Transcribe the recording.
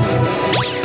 one.